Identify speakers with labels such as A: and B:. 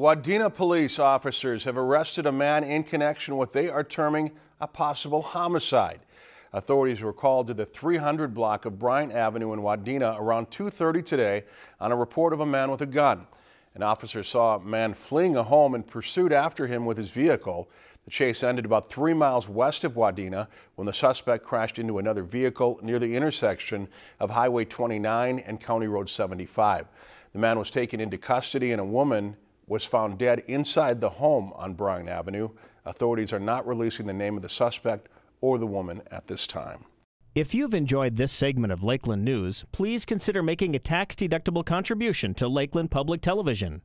A: Wadena police officers have arrested a man in connection with what they are terming a possible homicide. Authorities were called to the 300 block of Bryant Avenue in Wadena around 2.30 today on a report of a man with a gun. An officer saw a man fleeing a home and pursued after him with his vehicle. The chase ended about three miles west of Wadena when the suspect crashed into another vehicle near the intersection of Highway 29 and County Road 75. The man was taken into custody and a woman was found dead inside the home on Bryant Avenue. Authorities are not releasing the name of the suspect or the woman at this time.
B: If you've enjoyed this segment of Lakeland News, please consider making a tax-deductible contribution to Lakeland Public Television.